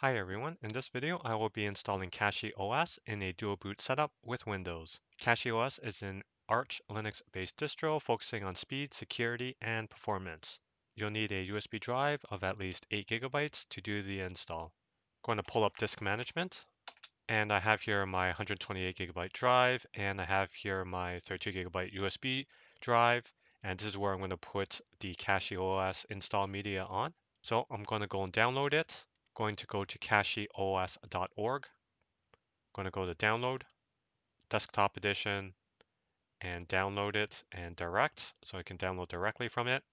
Hi everyone, in this video I will be installing CachyOS in a dual boot setup with Windows. CachyOS is an Arch Linux based distro focusing on speed, security, and performance. You'll need a USB drive of at least 8 gigabytes to do the install. I'm going to pull up disk management and I have here my 128 gigabyte drive and I have here my 32 gigabyte USB drive and this is where I'm going to put the CachyOS install media on. So I'm going to go and download it going to go to cachyos.org. Going to go to download, desktop edition, and download it and direct, so I can download directly from it.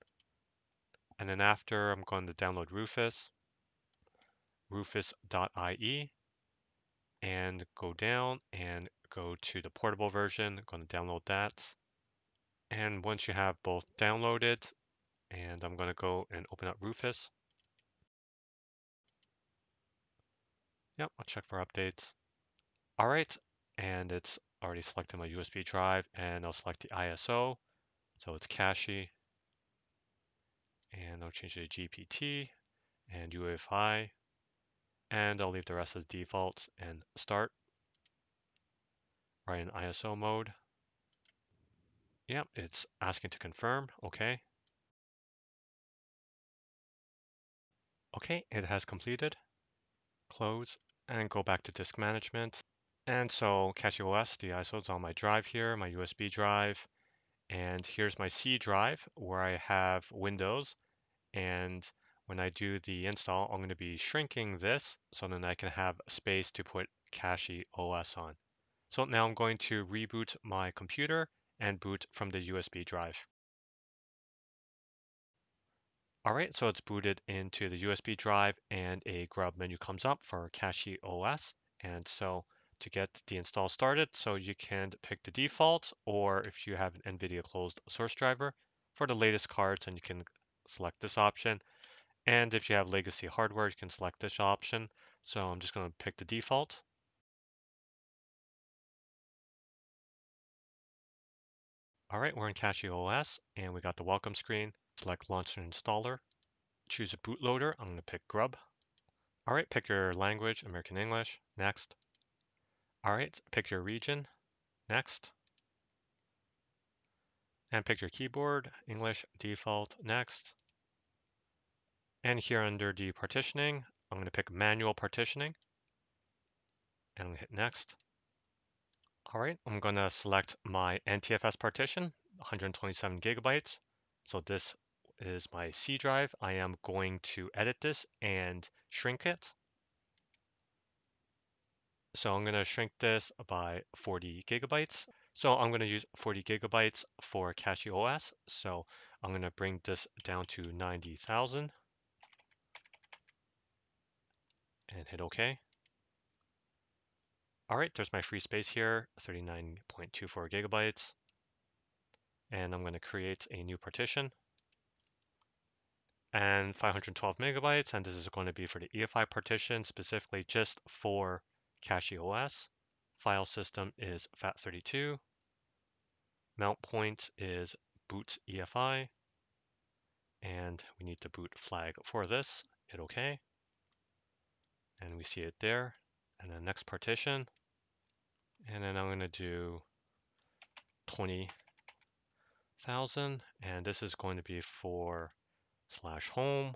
And then after, I'm going to download Rufus, rufus.ie, and go down and go to the portable version. I'm going to download that. And once you have both downloaded, and I'm going to go and open up Rufus. Yep, I'll check for updates. All right, and it's already selected my USB drive, and I'll select the ISO. So it's Cachy, and I'll change it to GPT and UEFI, and I'll leave the rest as defaults and start. Right in ISO mode. Yep, it's asking to confirm. Okay. Okay, it has completed close, and go back to disk management. And so CachyOS, the ISO is on my drive here, my USB drive. And here's my C drive where I have Windows. And when I do the install, I'm going to be shrinking this so then I can have space to put CachyOS on. So now I'm going to reboot my computer and boot from the USB drive. All right, so it's booted into the USB drive and a grub menu comes up for CachyOS. And so to get the install started, so you can pick the default, or if you have an NVIDIA closed source driver for the latest cards, and you can select this option. And if you have legacy hardware, you can select this option. So I'm just going to pick the default. All right, we're in CachyOS, and we got the welcome screen. Select Launcher Installer. Choose a bootloader. I'm going to pick Grub. All right, pick your language, American English. Next. All right, pick your region. Next. And pick your keyboard, English default. Next. And here under the partitioning, I'm going to pick manual partitioning. And I'm going to hit next. All right, I'm going to select my NTFS partition, 127 gigabytes. So this is my C drive. I am going to edit this and shrink it. So I'm going to shrink this by 40 gigabytes. So I'm going to use 40 gigabytes for CachyOS. So I'm going to bring this down to 90,000 and hit OK. All right, there's my free space here, 39.24 gigabytes. And I'm going to create a new partition and 512 megabytes. And this is going to be for the EFI partition, specifically just for CachyOS. File system is FAT32. Mount point is boot EFI. And we need the boot flag for this. Hit OK. And we see it there. And then next partition. And then I'm going to do 20,000. And this is going to be for slash home,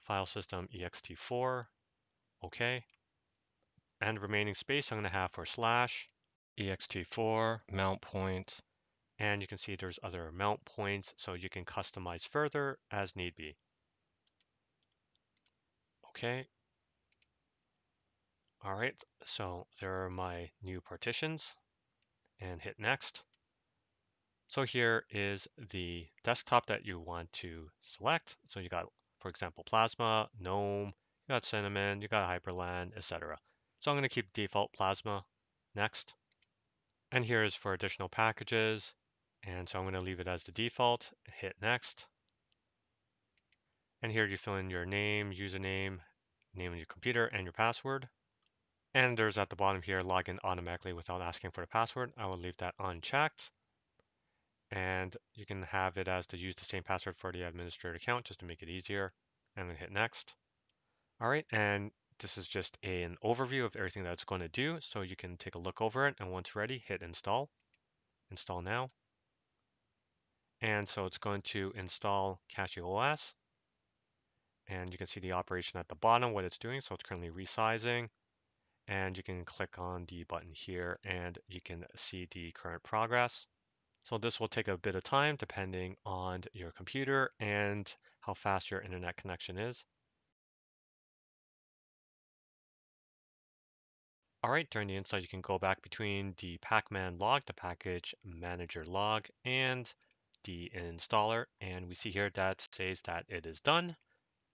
file system ext4, okay. And remaining space I'm going to have for slash ext4 mount point, and you can see there's other mount points, so you can customize further as need be. Okay. All right, so there are my new partitions, and hit next. So here is the desktop that you want to select. So you got, for example, Plasma, GNOME, you got Cinnamon, you got Hyprland, etc. So I'm going to keep default Plasma. Next. And here is for additional packages. And so I'm going to leave it as the default. Hit next. And here you fill in your name, username, name of your computer, and your password. And there's at the bottom here, login automatically without asking for the password. I will leave that unchecked and you can have it as to use the same password for the administrator account just to make it easier and then hit next. All right, and this is just an overview of everything that's going to do. So you can take a look over it and once ready, hit install. Install now. And so it's going to install CachyOS. And you can see the operation at the bottom, what it's doing. So it's currently resizing. And you can click on the button here and you can see the current progress. So this will take a bit of time depending on your computer and how fast your internet connection is. All right, during the install, you can go back between the pacman log, the package manager log, and the installer. And we see here that says that it is done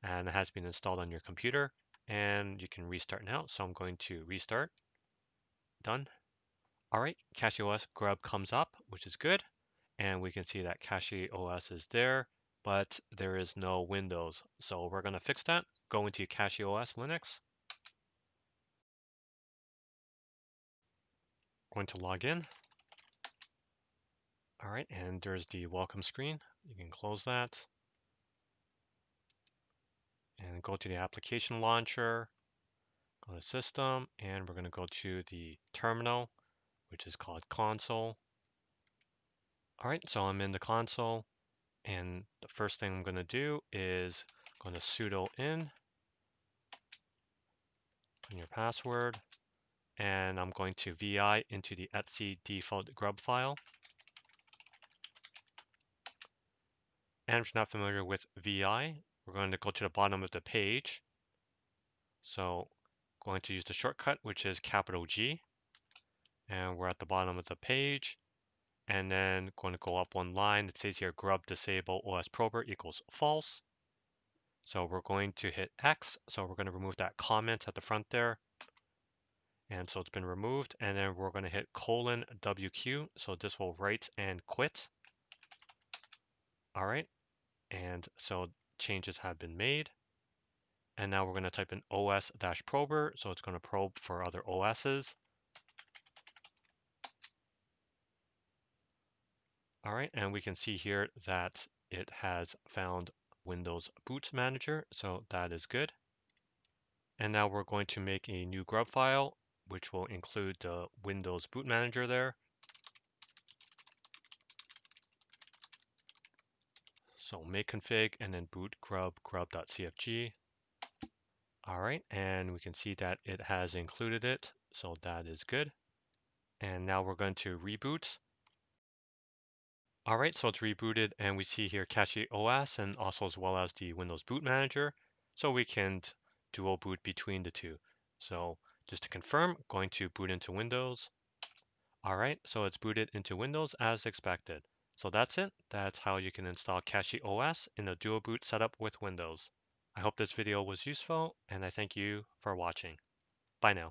and it has been installed on your computer. And you can restart now. So I'm going to restart. Done. All right, CachyOS grub comes up, which is good. And we can see that CachyOS is there, but there is no Windows. So we're going to fix that. Go into CachyOS Linux. Going to log in. All right, and there's the welcome screen. You can close that. And go to the application launcher, go to system, and we're going to go to the terminal, which is called console. All right, so I'm in the console, and the first thing I'm going to do is going to sudo in, your password, and I'm going to vi into the etc default grub file. And if you're not familiar with VI, we're going to go to the bottom of the page. So going to use the shortcut, which is capital G. And we're at the bottom of the page. And then going to go up one line. It says here grub disable OS prober equals false. So we're going to hit X. So we're going to remove that comment at the front there. And so it's been removed. And then we're going to hit colon WQ. So this will write and quit. All right. And so changes have been made. And now we're going to type in os-prober. So it's going to probe for other OSs. All right, and we can see here that it has found Windows Boot Manager, so that is good. And now we're going to make a new grub file which will include the Windows Boot Manager there. So make config and then boot grub grub.cfg. All right, and we can see that it has included it, so that is good. And now we're going to reboot. All right, so it's rebooted and we see here CachyOS and also as well as the Windows Boot Manager. So we can dual boot between the two. So just to confirm, going to boot into Windows. All right, so it's booted into Windows as expected. So that's it. That's how you can install CachyOS in a dual boot setup with Windows. I hope this video was useful and I thank you for watching. Bye now.